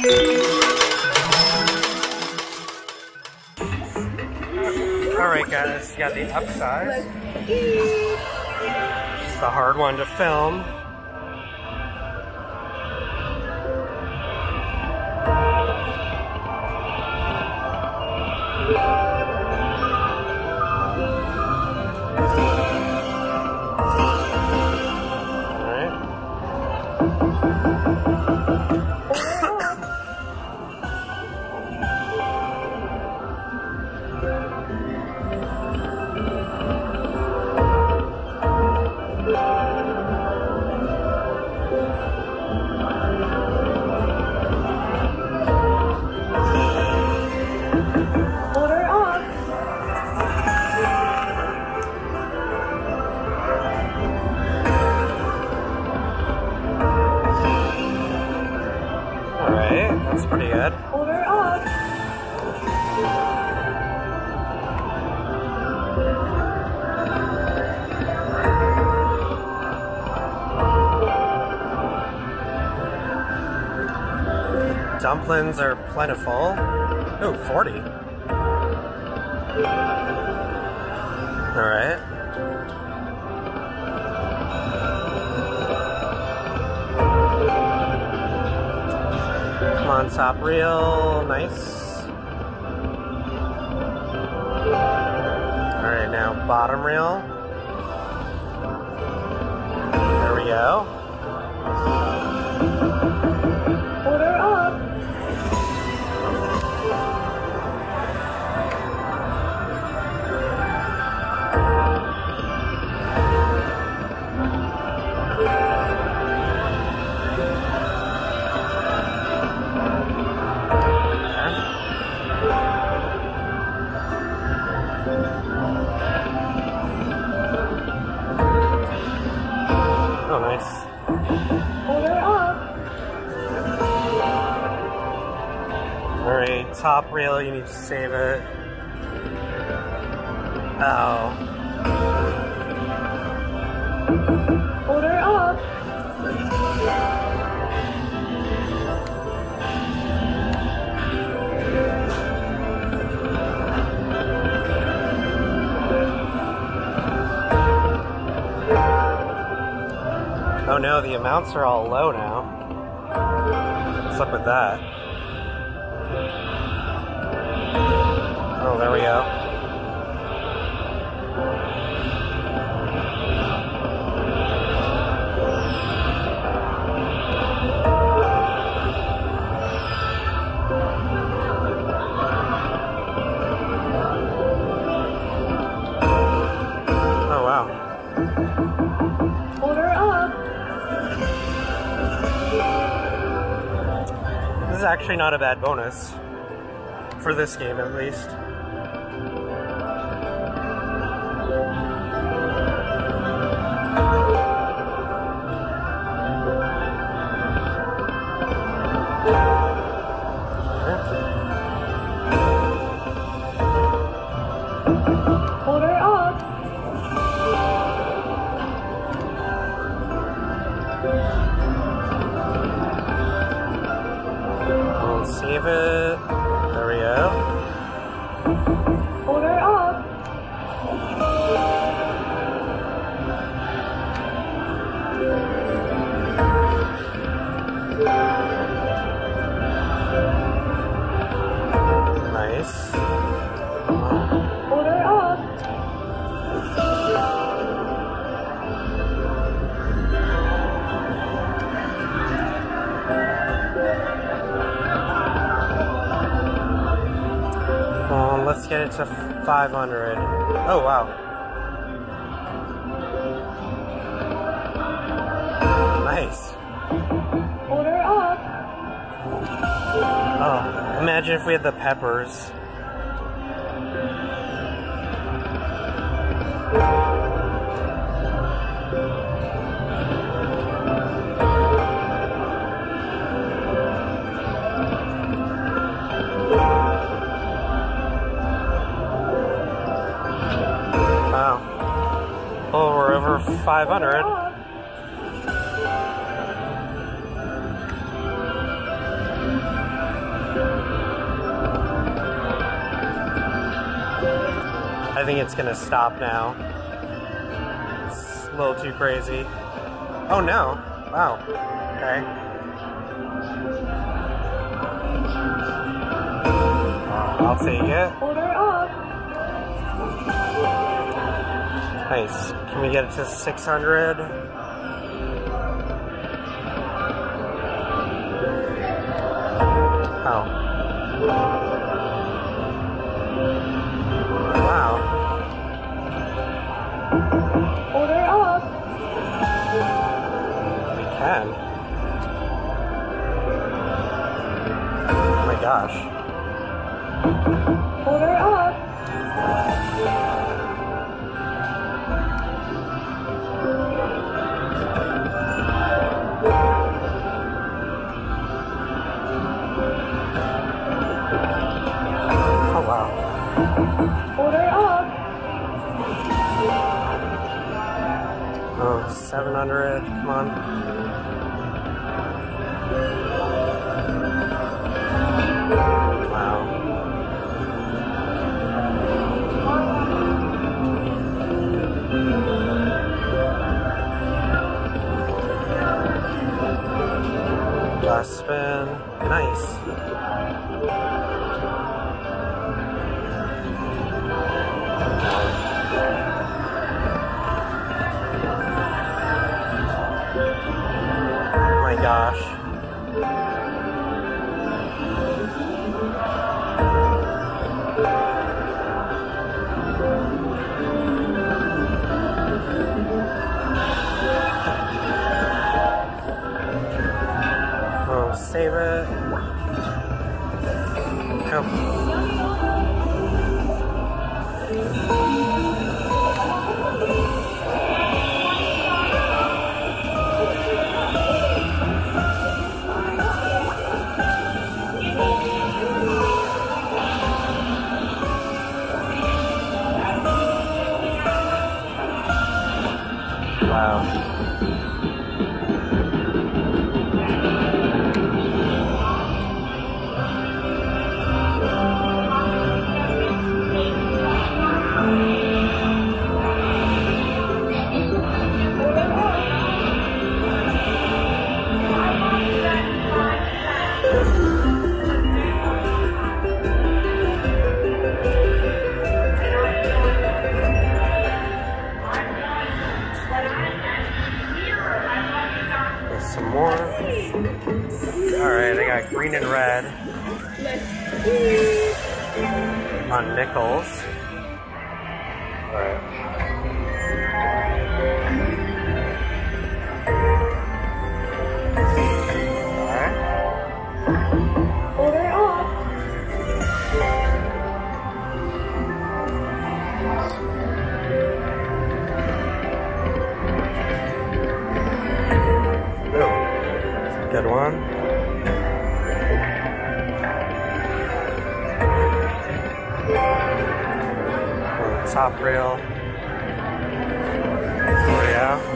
Alright guys, got the upsize. It's the hard one to film. Dumplings are plentiful. Oh, 40. Alright. Come on, top reel. Nice. Alright, now bottom reel. There we go. Top rail, you need to save it. Oh. Order up. Oh no, the amounts are all low now. What's up with that? There we go. Oh, wow. Order up. This is actually not a bad bonus. For this game, at least. Get it to 500. Oh, wow. Nice. Order up. Oh, imagine if we had the peppers. 500. I think it's gonna stop now. It's a little too crazy. Oh no. Wow. Okay. I'll take it. Nice. Can we get it to 600? Oh. Wow. Order up. We can. Oh my gosh. On. Last spin. Nice. Good one. Top rail. Oh yeah.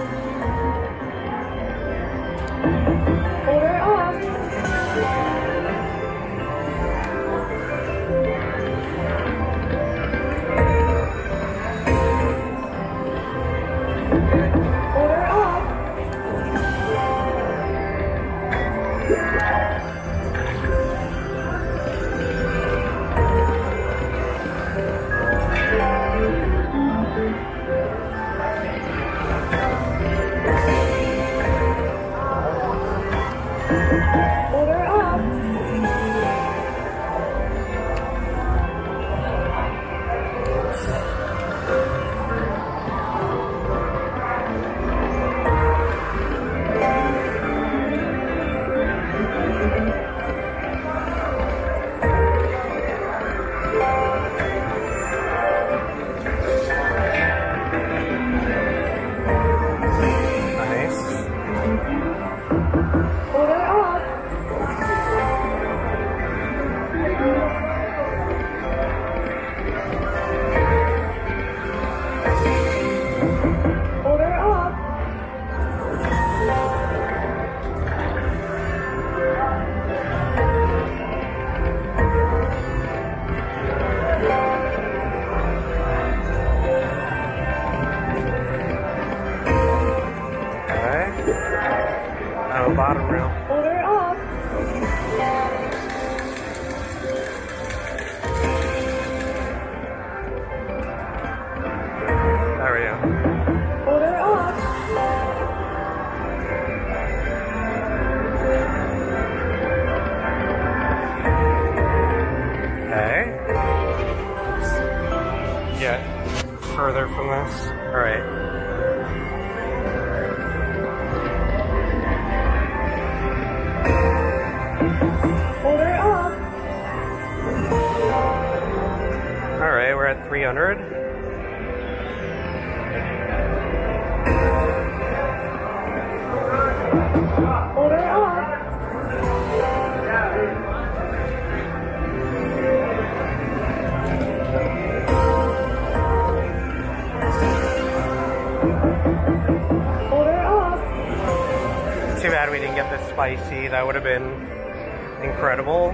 Further from this. Alright. Order off. Alright, we're at 300. Too bad we didn't get the spicy. That would have been incredible.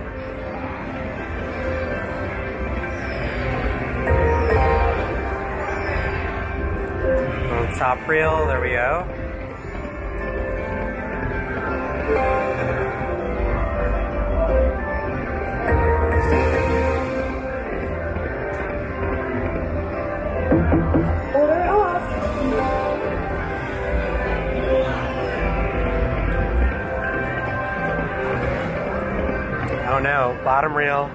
Top reel, there we go. Bottom reel.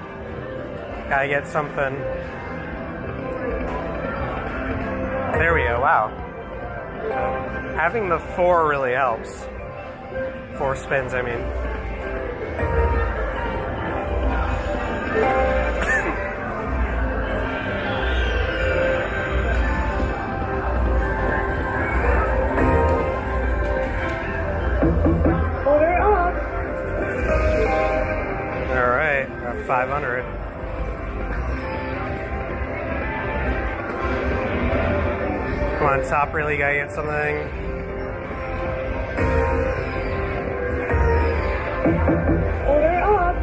Gotta get something. There we go, wow. Having the four really helps. Four spins, I mean. 500. Come on, top really gotta get something. Order off.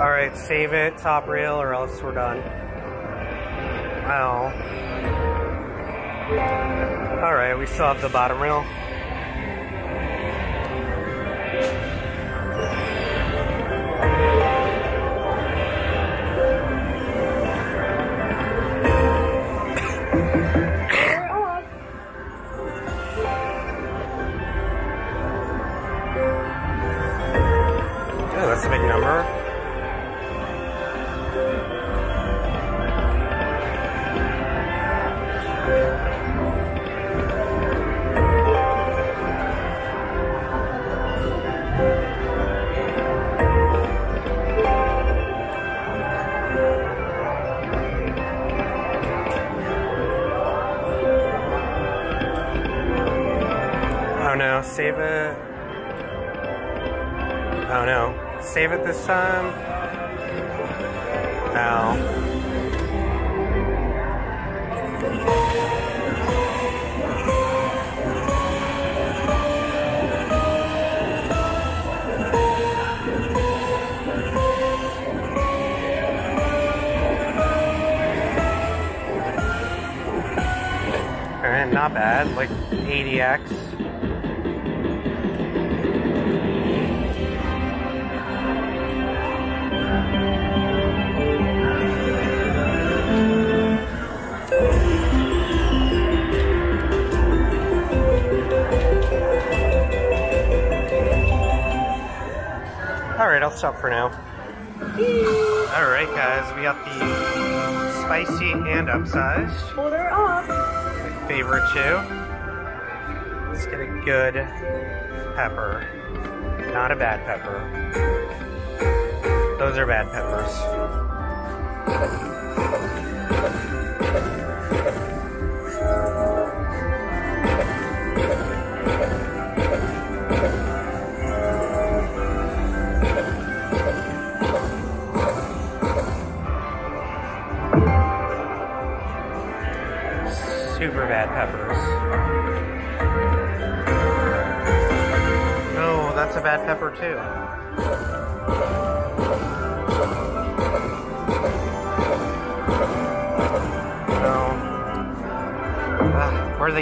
Alright, save it, top reel, or else we're done. Wow. Alright, we still have the bottom reel. 80x. Alright, I'll stop for now. Alright, guys, we got the spicy and upsized. Order off. My favorite two. Good pepper. Not a bad pepper. Those are bad peppers.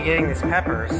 Getting these peppers?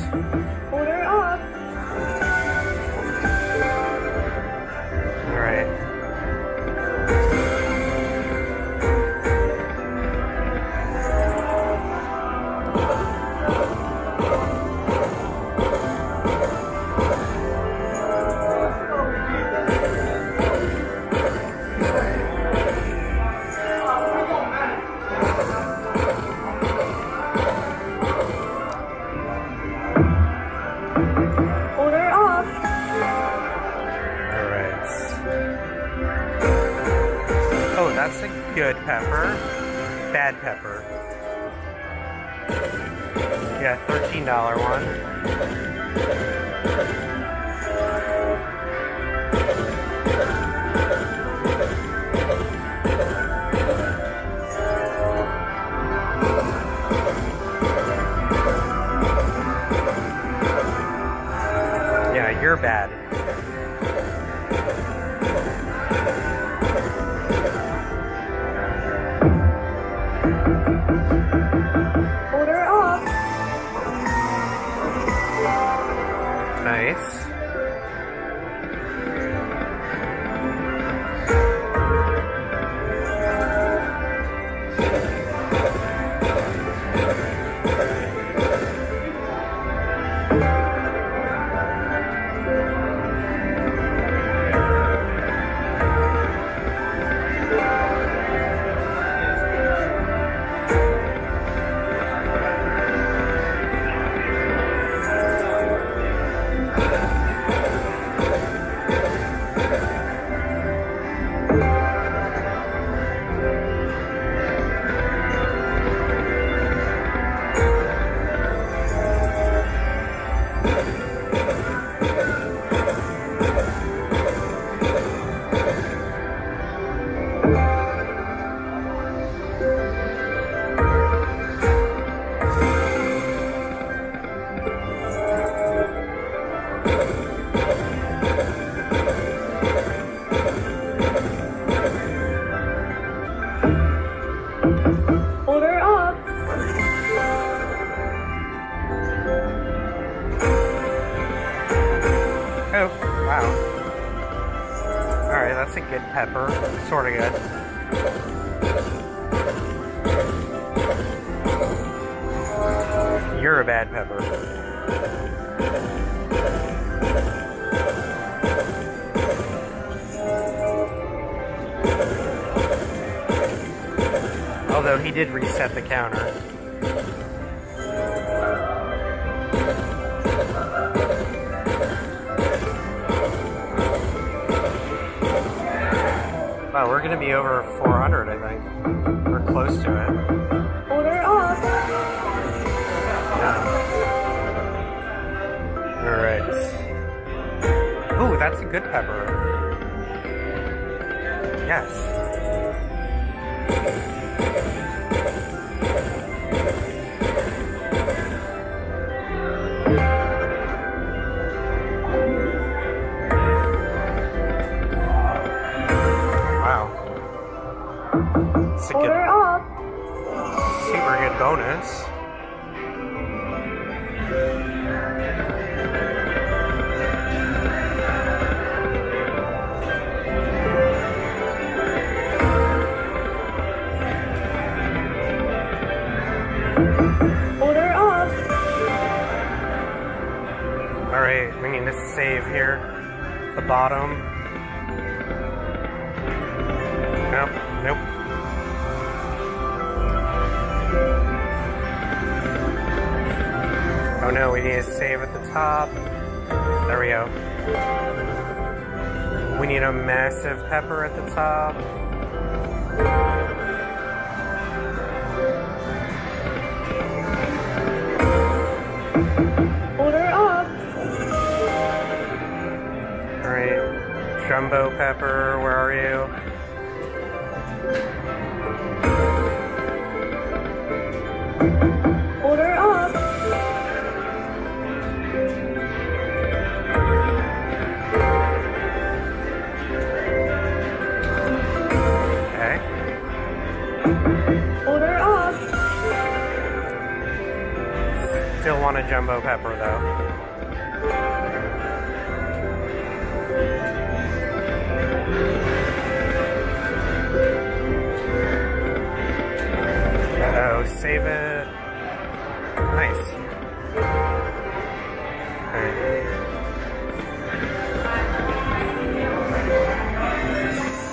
He did reset the counter. Bonus. Order up. Alright, we need to save here. The bottom. Nope, nope. Oh no, we need to save at the top. There we go. We need a massive pepper at the top. Order up. Alright. Jumbo pepper, where are you? Want a jumbo pepper though. Oh, save it. Nice. Alright.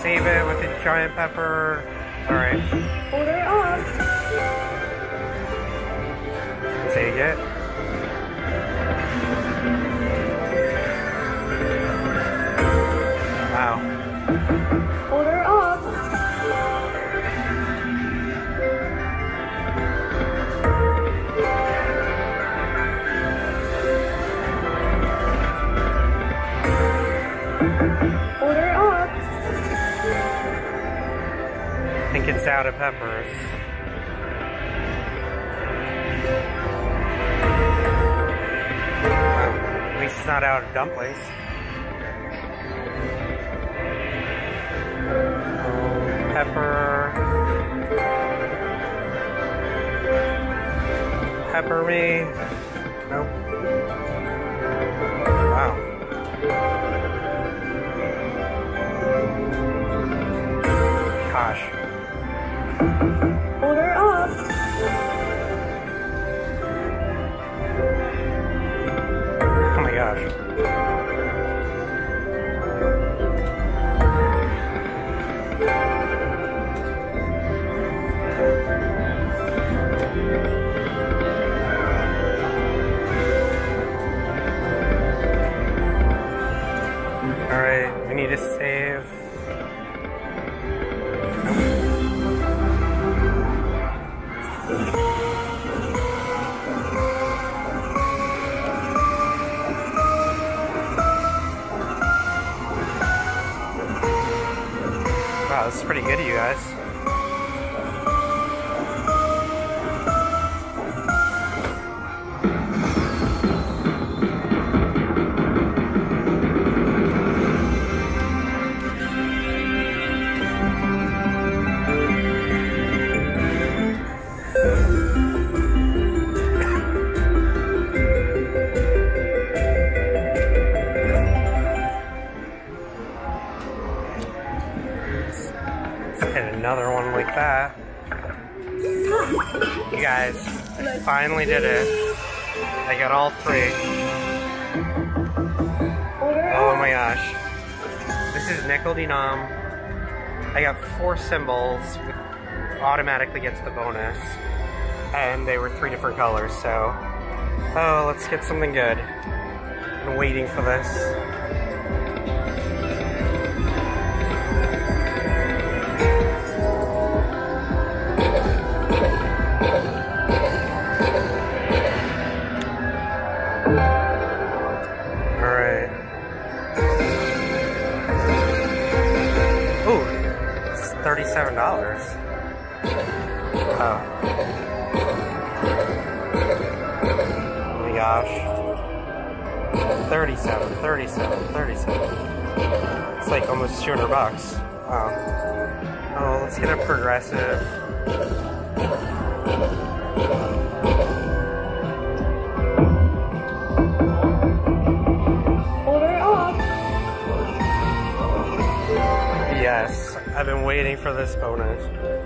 Save it with a giant pepper. Alright. Order up. Take it. Order up. I think it's out of peppers. Well, at least it's not out of dumplings. Pepper. Pepper me. Nope. Wow. Gosh. Order up. Oh my gosh. Pretty good, you guys. Is um, I got four symbols, which automatically gets the bonus. And they were three different colors, so. Oh, let's get something good. Been waiting for this. Thirty-seven dollars. Oh. Oh my gosh. 37, 37, 37. It's like almost 200 bucks. Wow. Oh, let's get a progressive. Waiting for this bonus.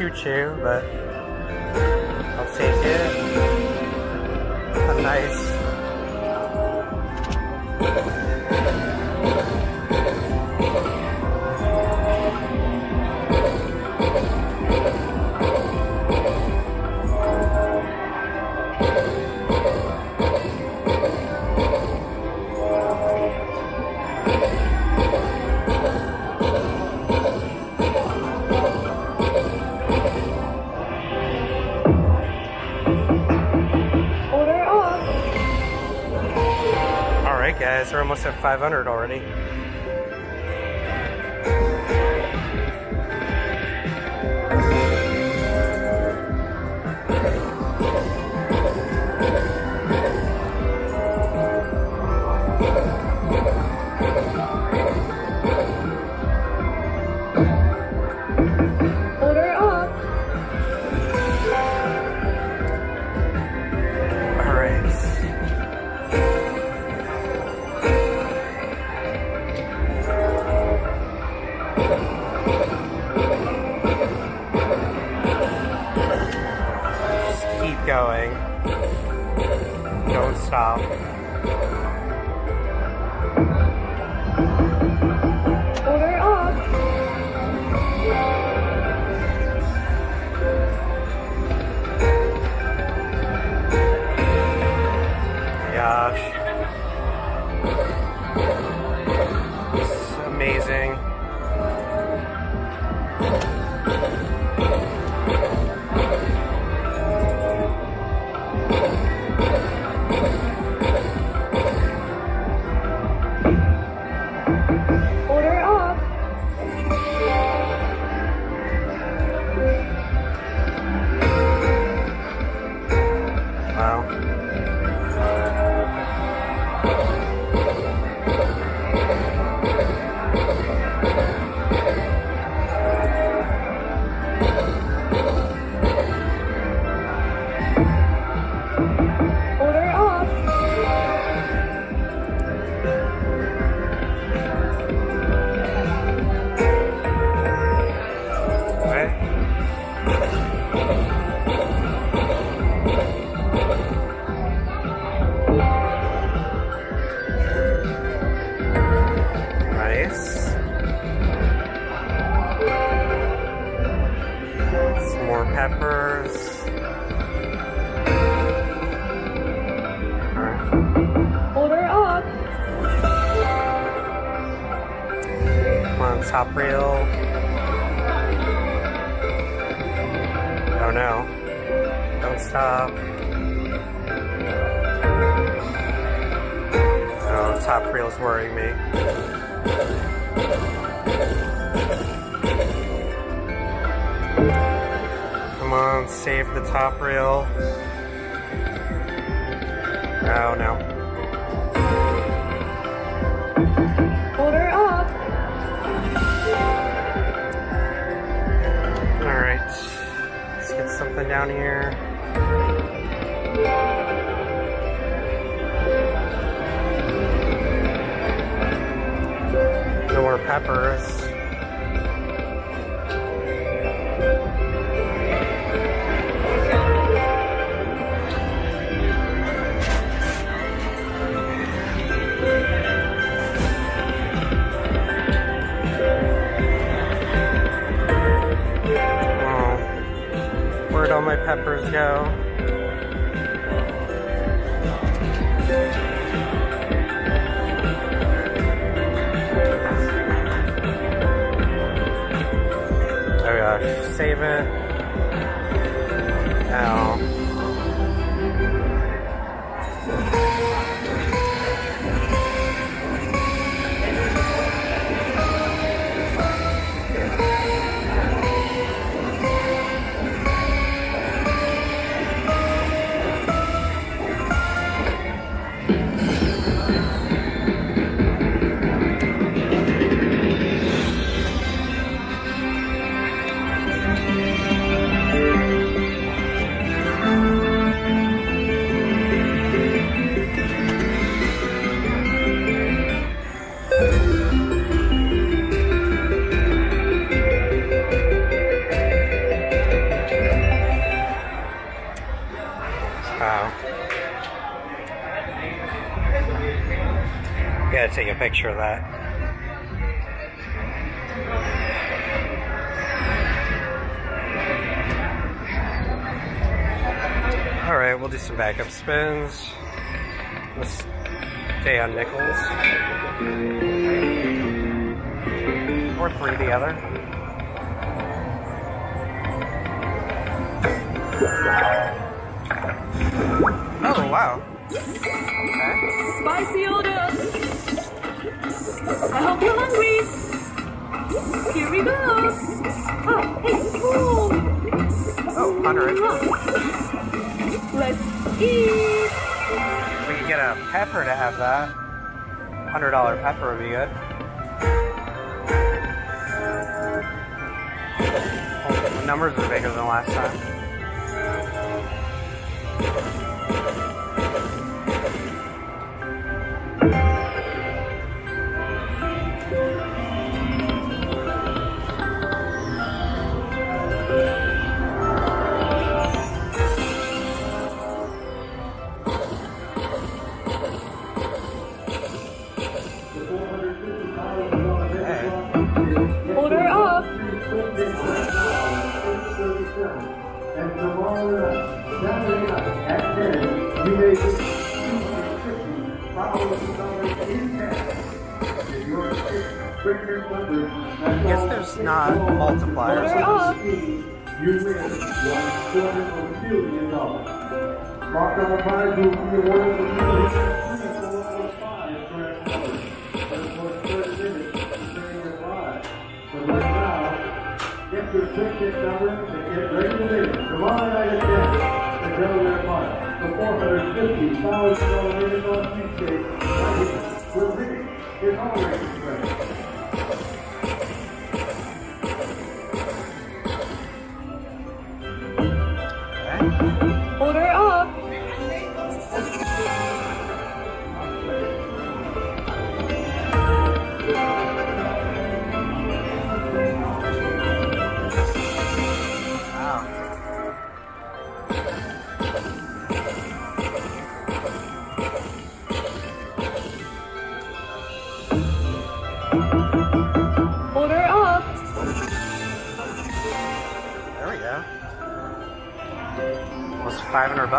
Pepper is choo choo, but guys, we're almost at 500 already. Top reel. Oh no. Don't stop. Oh, top reel's worrying me. Come on, save the top reel. Oh no. Something down here. No more peppers. Picture that. Alright, we'll do some backup spins. Let's stay on nickels. Or three together. Oh, wow. Okay. Spicy order. I hope you're hungry. Here we go. Oh, hey, boom. Oh, 100. Let's eat. We could get a pepper to have that. $100 pepper would be good. Oh, the numbers are bigger than last time. I guess there's not multipliers. Order up. you win one quarter of a million dollars. Mark on the prize will be awarded the million three four four five correct numbers. But of course, first minute is staying with live. But right now, get your ticket number and get ready to win. Tomorrow night at 10 in Delaware Park. The $450,000 million sweepstakes. We're winning. It's always ready.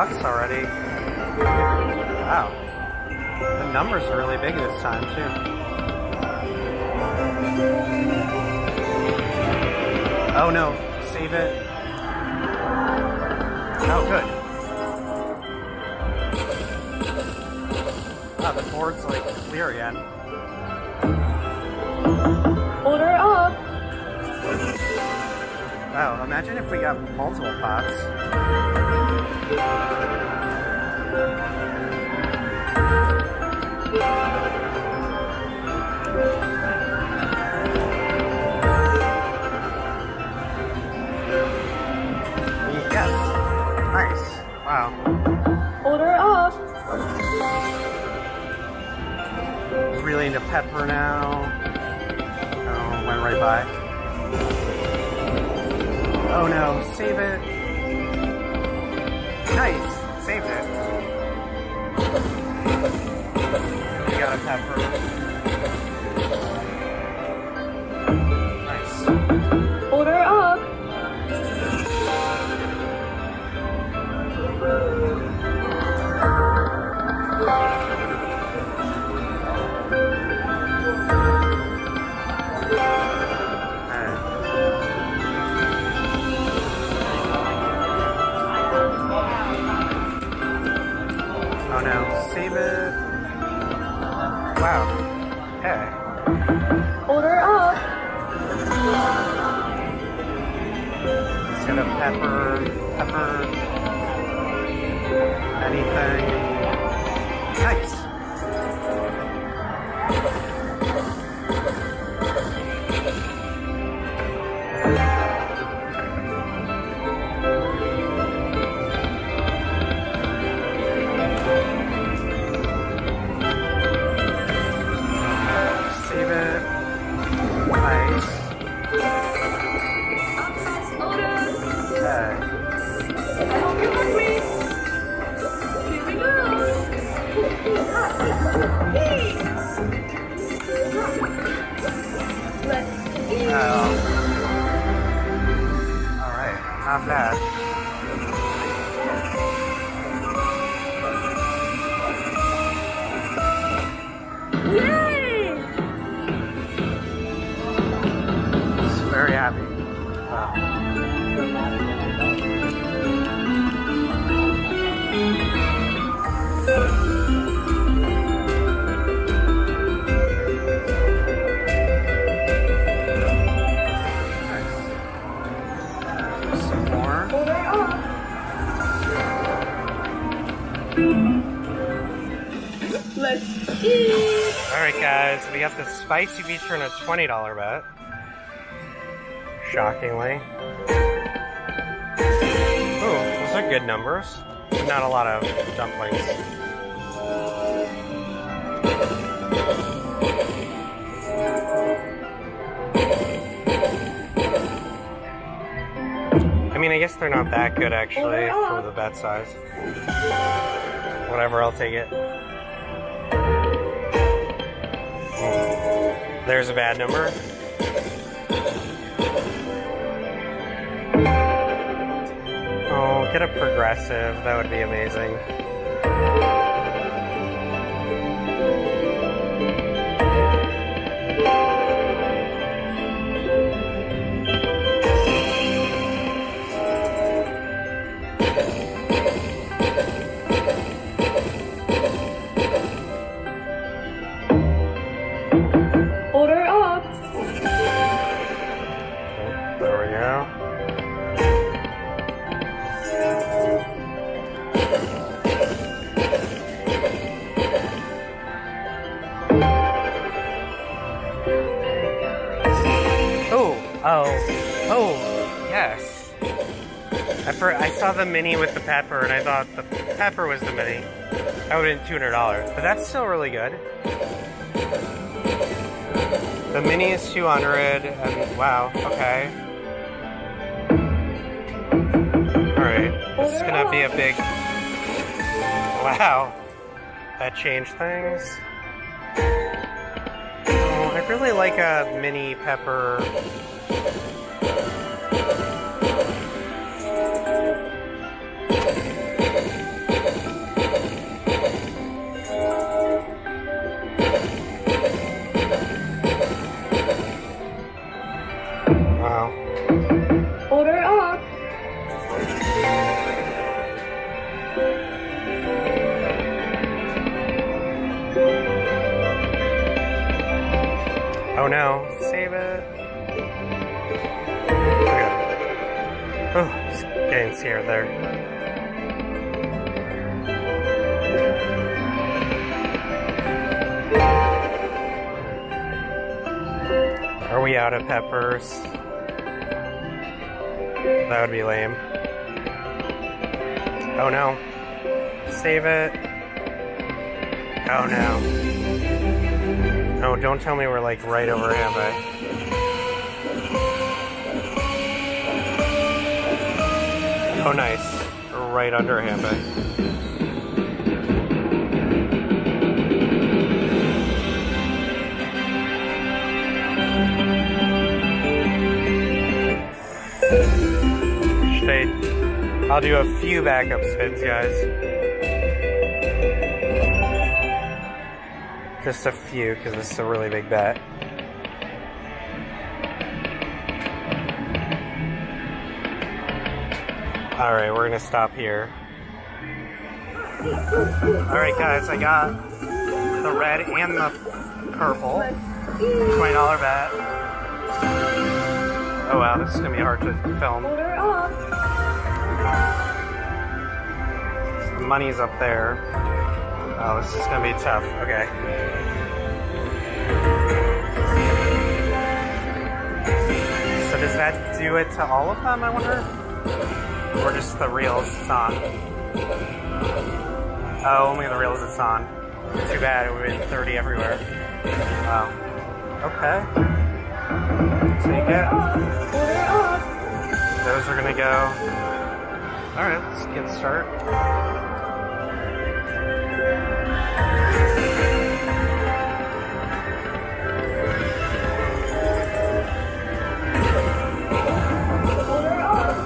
Bucks already. Wow. The numbers are really big this time, too. Oh no, save it. Oh, good. Wow, the board's like clear again. Order up. Wow, imagine if we got multiple pots. Really into pepper now. Oh, went right by. Oh no, save it. Pepper. Nice. Spicy feature and a $20 bet. Shockingly. Ooh, those are good numbers. Not a lot of dumplings. I mean, I guess they're not that good actually for the bet size. Whatever, I'll take it. There's a bad number. Oh, get a progressive. That would be amazing. For, I saw the mini with the pepper and I thought the pepper was the mini. That would have been $200, but that's still really good. The mini is 200 and wow, okay. Alright, this is gonna be a big. Wow, that changed things. Oh, I really like a mini pepper. Oh no, save it. Okay. Oh, just getting scared there. Are we out of peppers? That would be lame. Oh no. Save it. Oh no. Oh, don't tell me we're like right over hand pay. Oh, nice. Right under. Should I? I'll do a few backup spins, guys. Just a few, because this is a really big bet. Alright, we're gonna stop here. Alright guys, I got the red and the purple. $20 bet. Oh wow, this is gonna be hard to film. The money's up there. Oh, this is gonna be tough. Okay. So does that do it to all of them, I wonder? Or just the reels it's on? Oh, only the reels it's on. Too bad, it would have been 30 everywhere. Wow. Okay. So you get, those are gonna go. Alright, let's get started.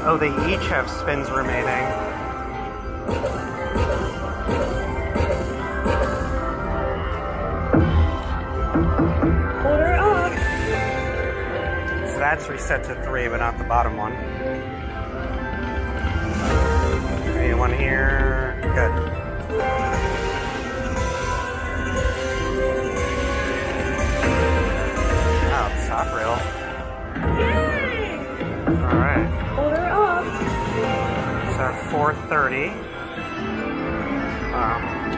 Oh, they each have spins remaining. Order up. So that's reset to three, but not the bottom one. Anyone here? Good. Top rail. Yay. Alright. Order up. So 430. Wow. Um,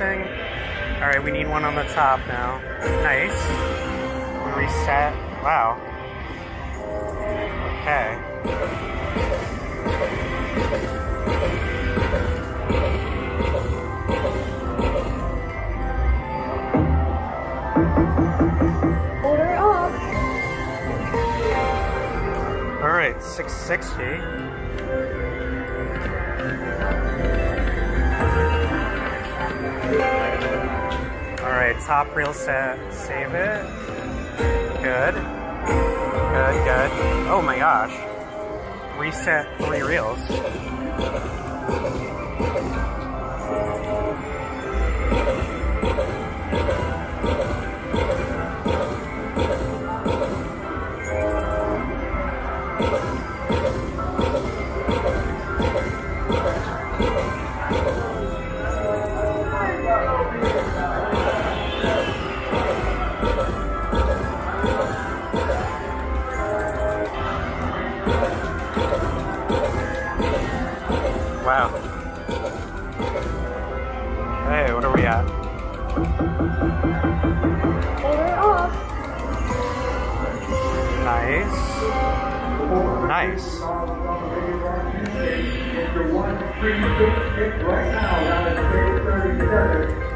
get. Alright, we need one on the top now. Nice. Reset. Wow. Okay. Order up. Alright, 660. Alright, top reel set. Save it. Good. Good, good. Oh my gosh. Reset three reels.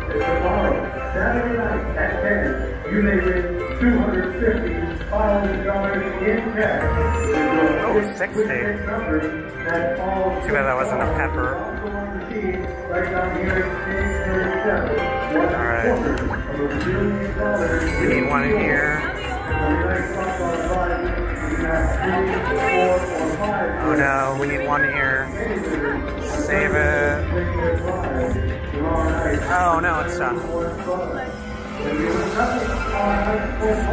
Tomorrow. Saturday night at 10, you may win $250 in cash. 60. Too bad that wasn't a pepper. Right down here at State 37. Alright. We need one here. Oh no, we need one here. Save it. Oh no, it's done.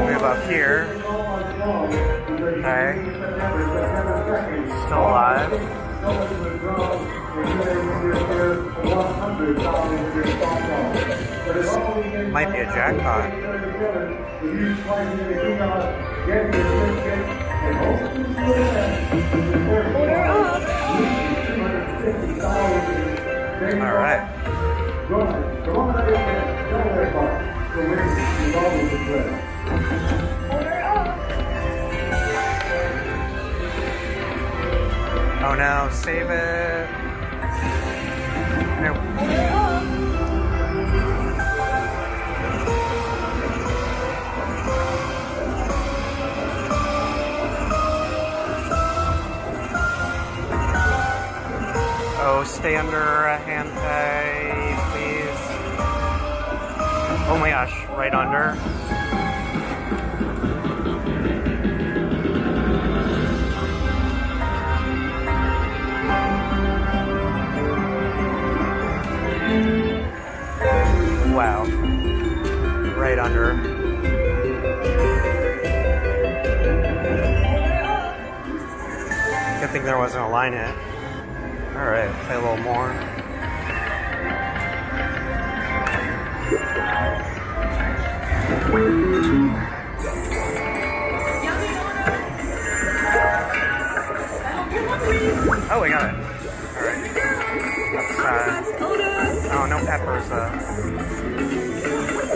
Move up here. Okay. Still alive. Might be a jackpot. Order up. Alright. Order up. Oh no, save it. No. Oh, stay under a hand pay, please. Oh my gosh, right under. Wow. Right under. Good thing there wasn't a line hit. Alright, play a little more. Oh, we got it. Alright. Uh, oh, no peppers, though.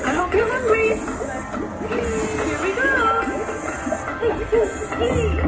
I hope you're hungry. Here we go.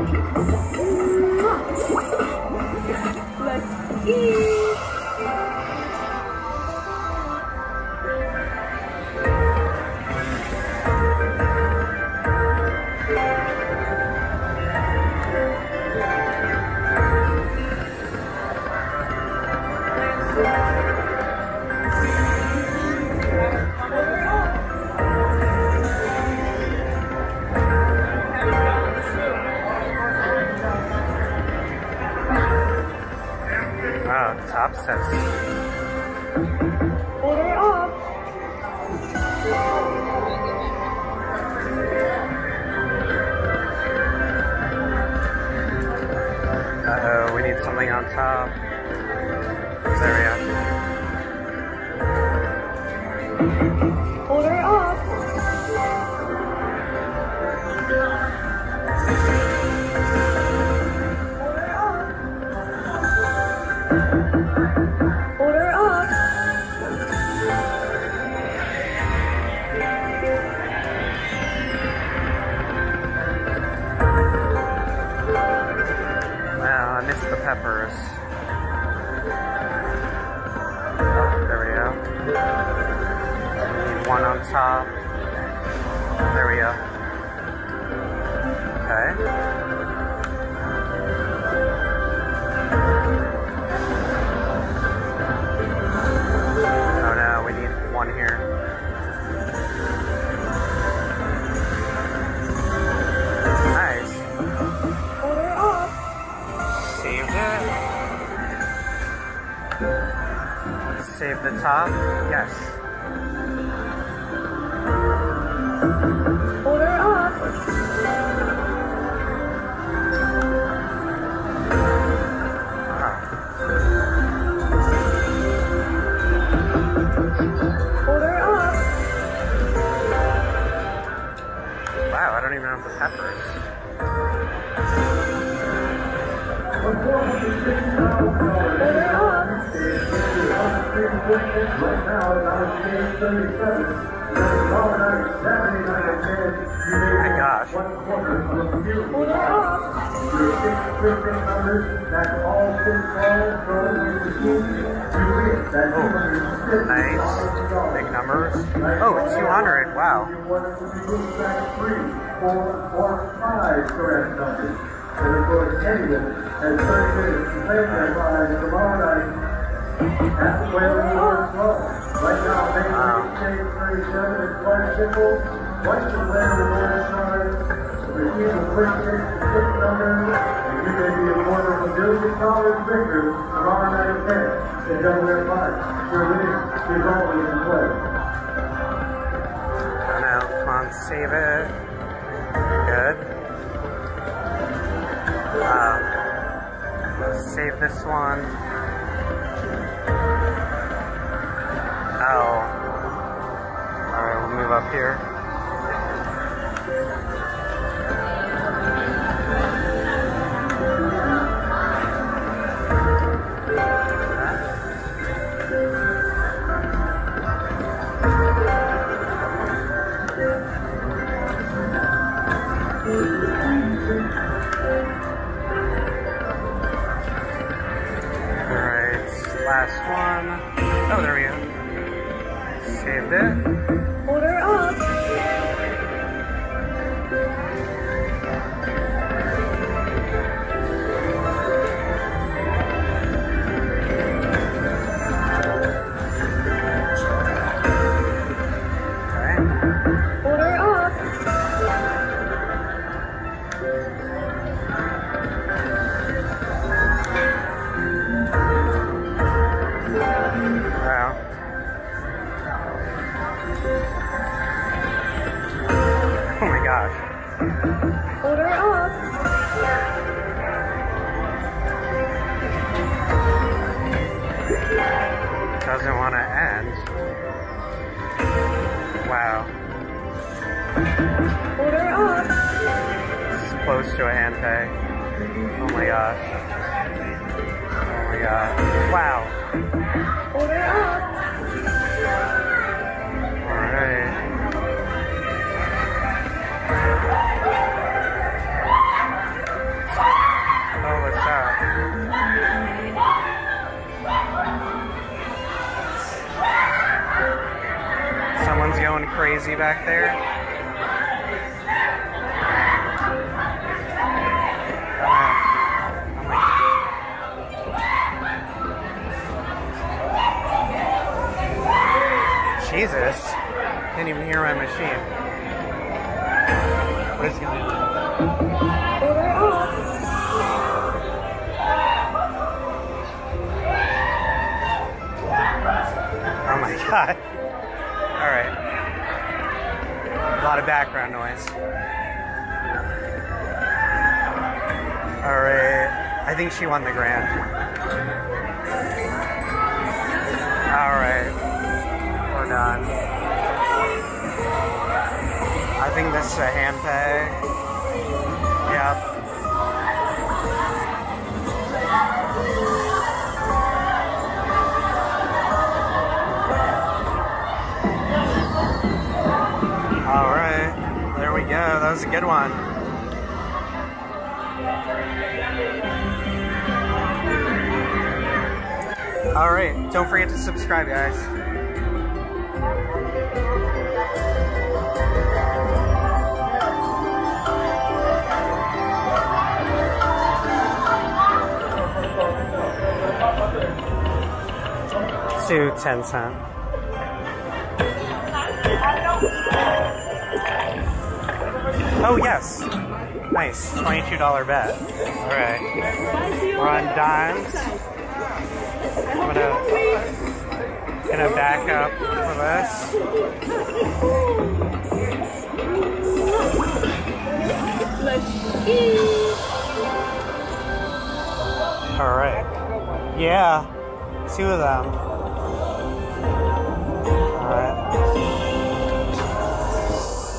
Order up. We go. Okay. Oh no, we need one here. Nice. It. Save the top. Yes. Right now, it's on stage 37. My gosh. One quarter of a million. Your six printing numbers, that's all six balls thrown in the machine. You win. That's Oh, nice. Big numbers. Oh, 200. Wow. You won it from the inside three, four, or five correct numbers. And of course, anyone has 30 minutes to play their prize tomorrow night. That's the go. Right now, Mason Wow. Exchange 37 is quite simple. Once the player award starts, receive a quick six to six numbers, and you may be awarded a million dollars victor tomorrow night at 10 in Delaware Park. Your save it. Good. Um, let's save this one. Up here. Crazy back there. Jesus. Can't even hear my machine. What is going on? Oh my god. lot of background noise. All right, I think she won the grand. All right, we're done. I think this is a hand pay. That was a good one. All right, don't forget to subscribe, guys. Do 10 cent. Oh, yes. Nice. $22 bet. All right. We're on dimes. I'm gonna, gonna back up for this. All right. Yeah, two of them.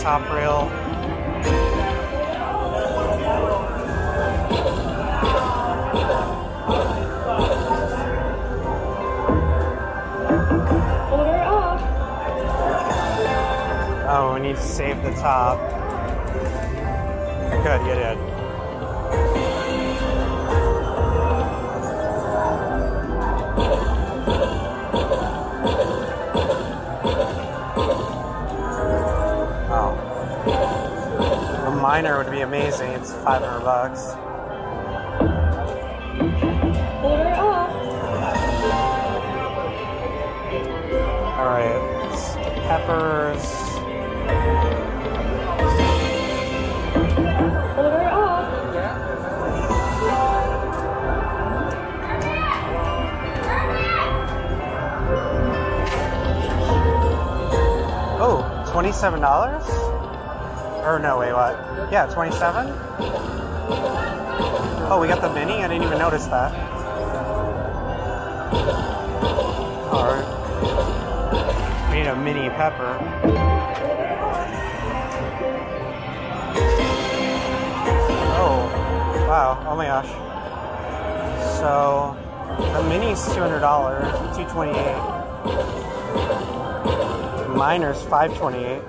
top rail. Oh, we need to save the top. Good, you did. Minor would be amazing. It's 500 bucks. Order up. Alright. it's Peppers. Order up. Oh, $27? Or no, wait, what? Yeah, 27 Oh, we got the mini? I didn't even notice that. Alright. We need a mini pepper. Oh, wow. Oh my gosh. So, the mini's $200, 228 Minor's 528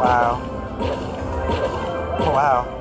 Wow. Wow.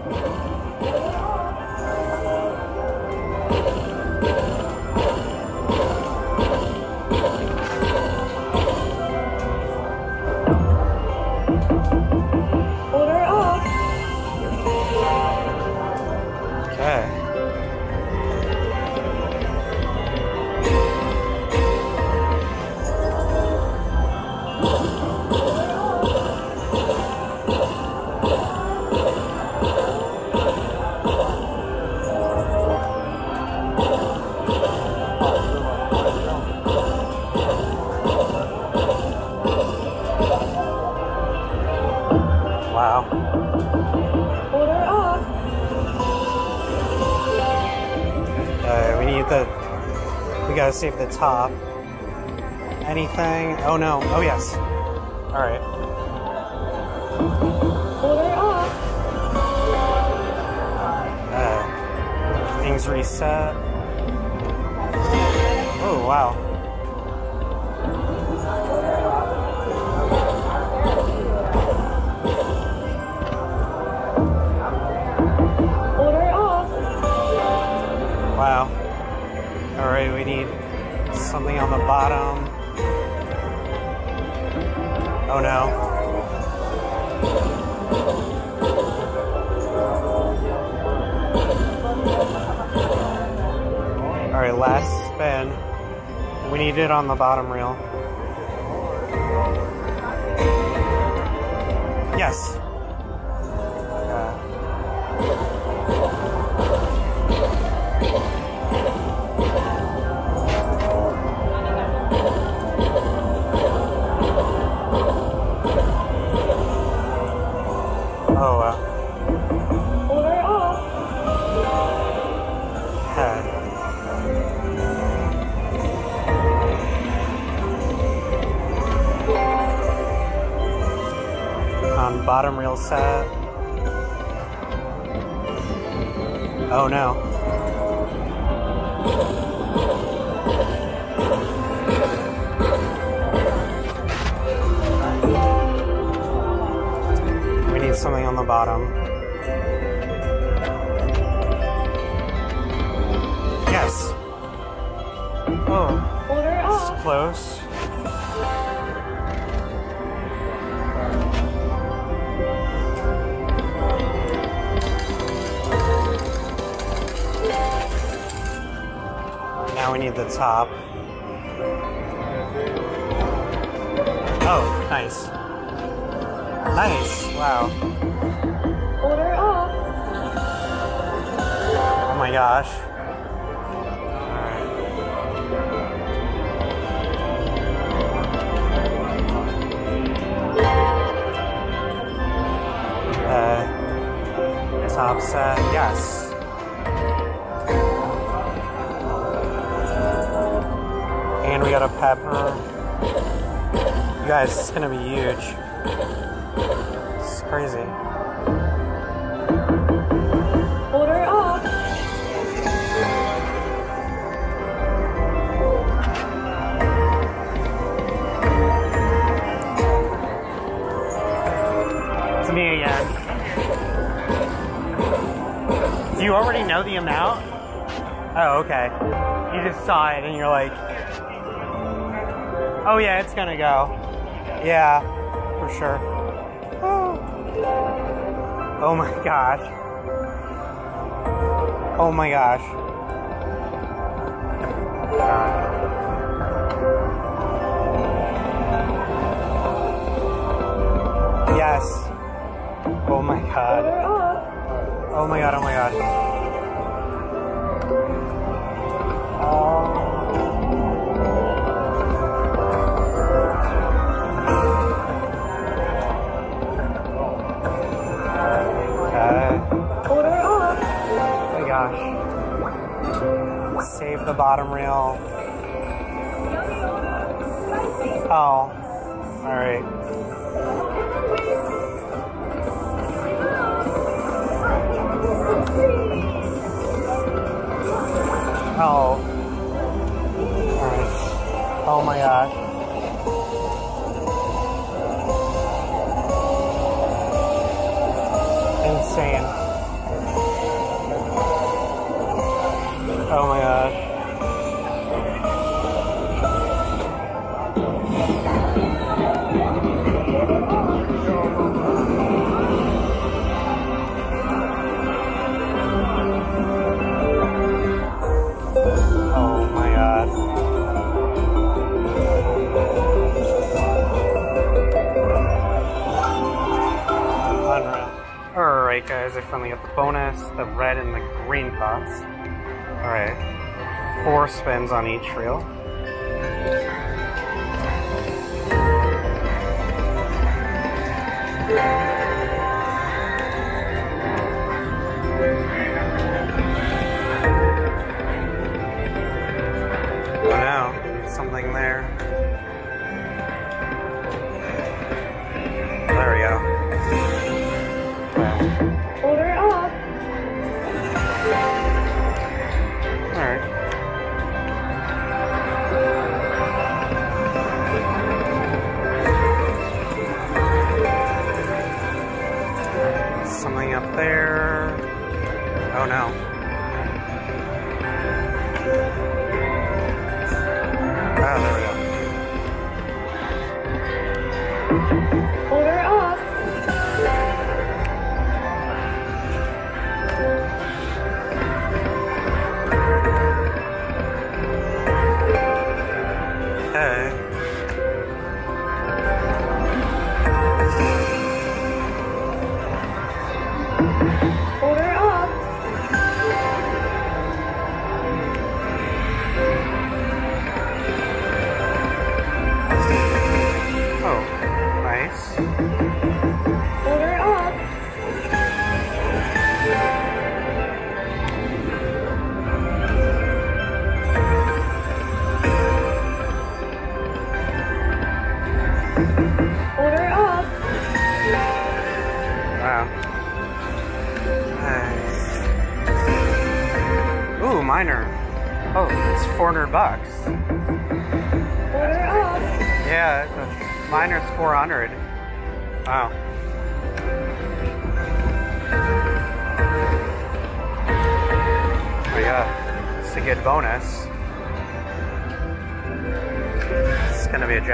Gotta save the top. Anything? Oh no. Oh yes. Alright. Order up. Uh, things reset. Oh wow. something on the bottom. Oh no. Alright, last spin. We need it on the bottom reel. Yes. Bottom reel set. Oh no. We need something on the bottom. Yes. Oh, Order it's close. Now we need the top. Oh, nice. Nice. Wow. Order off. Oh my gosh. Uh, top set, yes. Pepper. You guys, it's gonna be huge. It's crazy. Order off. It's me again. Do you already know the amount? Oh, okay. You just saw it and you're like, oh yeah, it's gonna go. Yeah, for sure. Oh, oh my gosh. Oh my gosh. Yes. Oh my god. Oh my god, oh my god. The bottom rail. Oh. Alright. Oh. Alright. Oh my gosh. Insane. Oh my gosh. Alright guys, I finally got the bonus, the red and the green pots. Alright. Four spins on each reel. Oh no.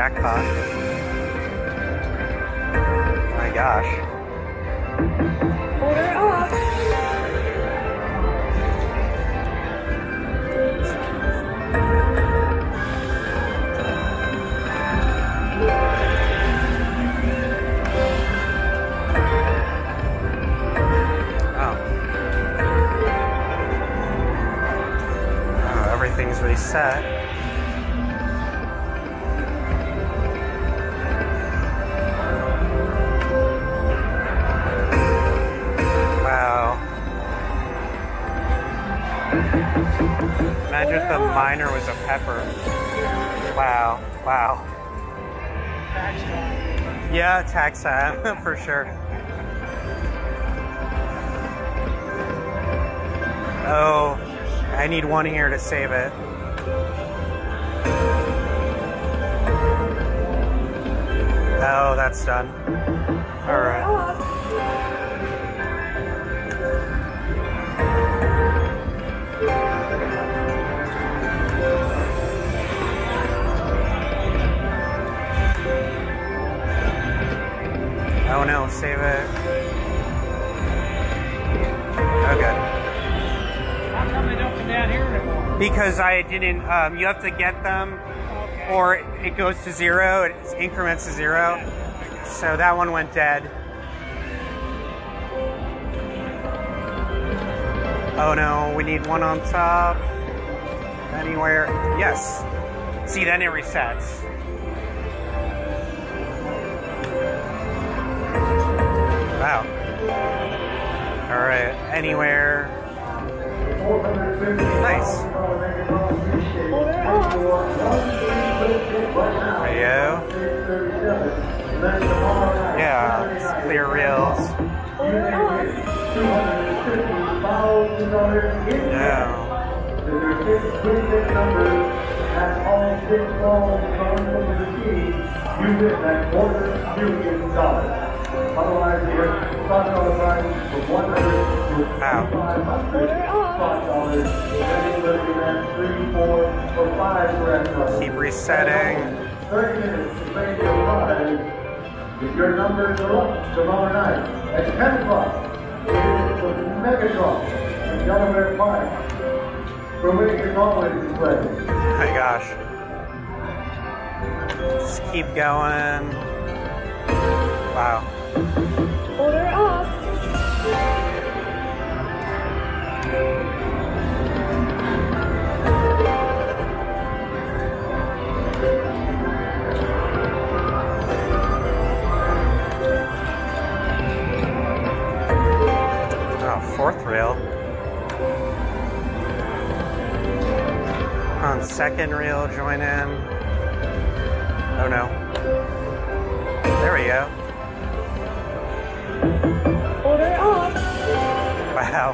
Jackpot. Imagine if the minor was a pepper. Wow. Wow. Yeah, tax for sure. Oh, I need one here to save it. Oh, that's done. All right. Oh no, save it. Good. How come they don't come down here anymore? Because I didn't, um, you have to get them, Okay. or it goes to zero, it increments to zero. So that one went dead. Oh no, we need one on top. Anywhere. Yes. See, then it resets. Wow. Alright, anywhere. Nice. There you go. Yeah, it's clear reels. Yeah. You that quarter million dollars. Otherwise, you're stuck on from one hundred to five hundred Order dollars. Then you're three, four, or five grand. Keep resetting. Thirty minutes to save your prize. If your numbers are up tomorrow night at ten o'clock, it is the Megatron in Delaware Park. For which is always in play. Oh my gosh. Just keep going. Wow. Order up. Oh, ah, fourth rail. On second reel, join in. Oh no. There we go. Wow.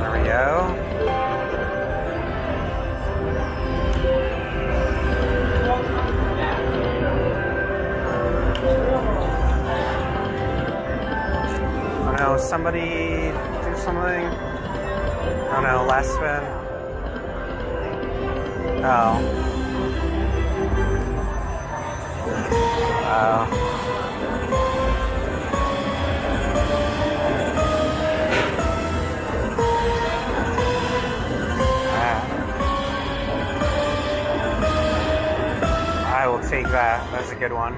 There we go. Oh no, somebody do something. Oh, I don't know, last spin. Oh. Wow. I will take that. That's a good one.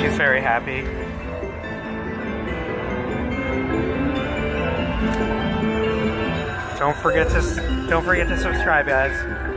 She's very happy. Don't forget to don't forget to subscribe, guys.